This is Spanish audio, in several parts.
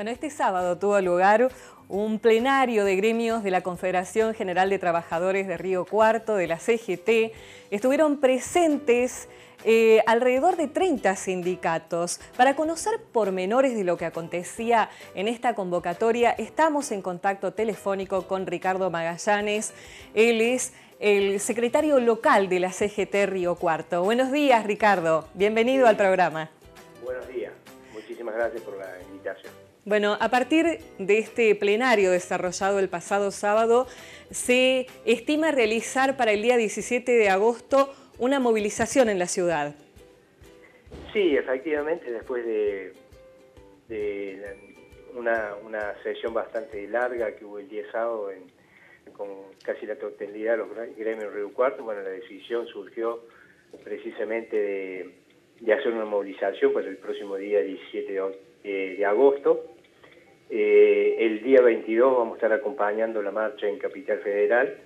Bueno, este sábado tuvo lugar un plenario de gremios de la Confederación General de Trabajadores de Río Cuarto, de la CGT. Estuvieron presentes eh, alrededor de 30 sindicatos. Para conocer pormenores de lo que acontecía en esta convocatoria, estamos en contacto telefónico con Ricardo Magallanes. Él es el secretario local de la CGT Río Cuarto. Buenos días, Ricardo. Bienvenido al programa. Buenos días. Muchísimas gracias por la invitación. Bueno, a partir de este plenario desarrollado el pasado sábado, se estima realizar para el día 17 de agosto una movilización en la ciudad. Sí, efectivamente, después de, una, sesión bastante larga que hubo el día sábado con casi la totalidad de los gremios Río Cuarto, bueno, la decisión surgió precisamente de, hacer una movilización para el próximo día 17 de, de agosto, eh, el día 22 vamos a estar acompañando la marcha en Capital Federal.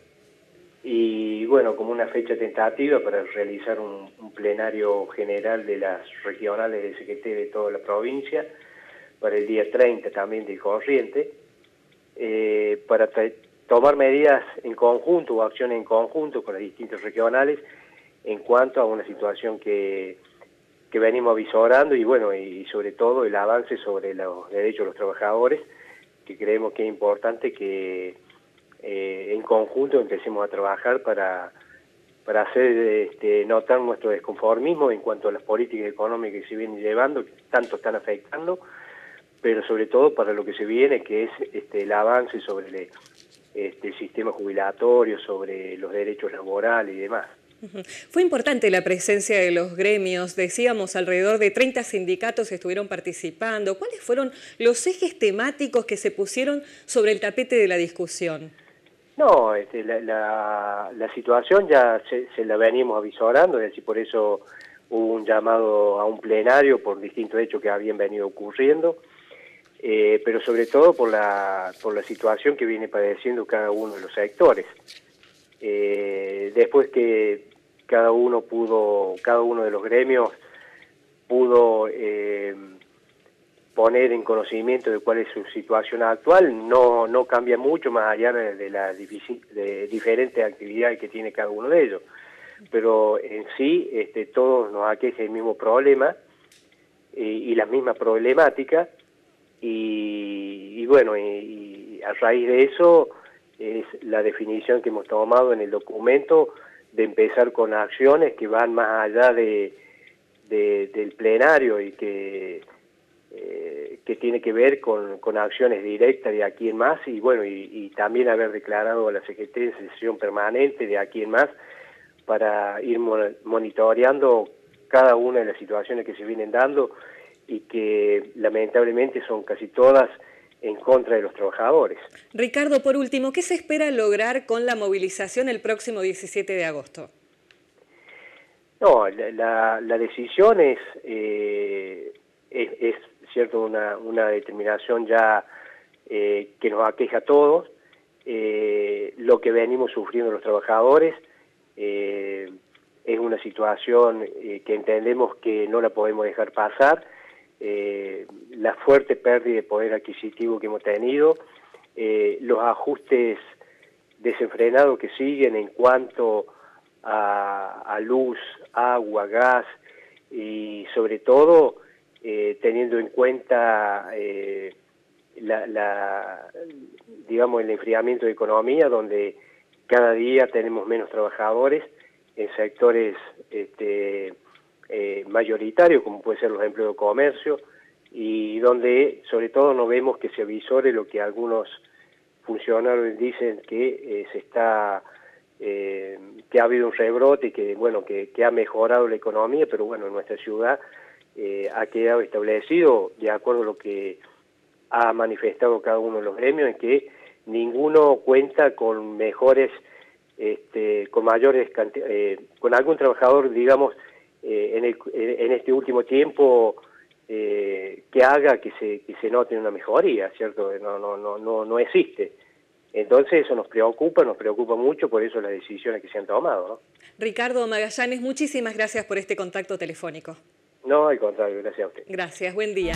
Y bueno, como una fecha tentativa para realizar un, plenario general de las regionales de SGT de toda la provincia para el día 30 también de corriente, eh, para tomar medidas en conjunto o acciones en conjunto con las distintas regionales en cuanto a una situación que que venimos avisorando y bueno, y sobre todo el avance sobre los derechos de los trabajadores, que creemos que es importante que eh, en conjunto empecemos a trabajar para, para hacer este, notar nuestro desconformismo en cuanto a las políticas económicas que se vienen llevando, que tanto están afectando, pero sobre todo para lo que se viene, que es este, el avance sobre este, el sistema jubilatorio, sobre los derechos laborales y demás. Fue importante la presencia de los gremios, decíamos alrededor de 30 sindicatos estuvieron participando. ¿Cuáles fueron los ejes temáticos que se pusieron sobre el tapete de la discusión? No, este, la, situación ya se, la venimos avisorando, es decir, por eso hubo un llamado a un plenario por distintos hechos que habían venido ocurriendo, eh, pero sobre todo por la, por la situación que viene padeciendo cada uno de los sectores. Eh, después que cada uno pudo, cada uno de los gremios pudo eh, poner en conocimiento de cuál es su situación actual, no, no cambia mucho más allá de, las diferentes actividades que tiene cada uno de ellos. Pero en sí este, todos nos aqueja el mismo problema y la misma problemática y, bueno, y a raíz de eso es la definición que hemos tomado en el documento de empezar con acciones que van más allá de, del plenario y que, eh, que tiene que ver con, con, acciones directas de aquí en más. Y bueno, y, también haber declarado a la CGT en sesión permanente de aquí en más para ir monitoreando cada una de las situaciones que se vienen dando y que lamentablemente son casi todas en contra de los trabajadores. Ricardo, por último, ¿qué se espera lograr con la movilización el próximo 17 de agosto? No, la, decisión es, eh, es, cierto una, una determinación ya eh, que nos aqueja a todos, eh, lo que venimos sufriendo los trabajadores es una situación que entendemos que no la podemos dejar pasar, la fuerte pérdida de poder adquisitivo que hemos tenido, eh, los ajustes desenfrenados que siguen en cuanto a, luz, agua, gas y sobre todo eh, teniendo en cuenta la, digamos el enfriamiento de economía donde cada día tenemos menos trabajadores en sectores este, eh, mayoritarios, como puede ser los empleos de comercio, y donde sobre todo no vemos que se avisore lo que algunos funcionarios dicen que eh, se está eh, que ha habido un rebrote que bueno que, ha mejorado la economía pero bueno en nuestra ciudad ha quedado establecido de acuerdo a lo que ha manifestado cada uno de los gremios en que ninguno cuenta con mejores este, con mayores con algún trabajador digamos eh, en, en, este último tiempo eh, que haga que se, que se note una mejoría, ¿cierto? No, no, no, no, no existe. Entonces eso nos preocupa, nos preocupa mucho, por eso las decisiones que se han tomado. Ricardo Magallanes, muchísimas gracias por este contacto telefónico. No, al contrario, gracias a usted. Gracias, buen día.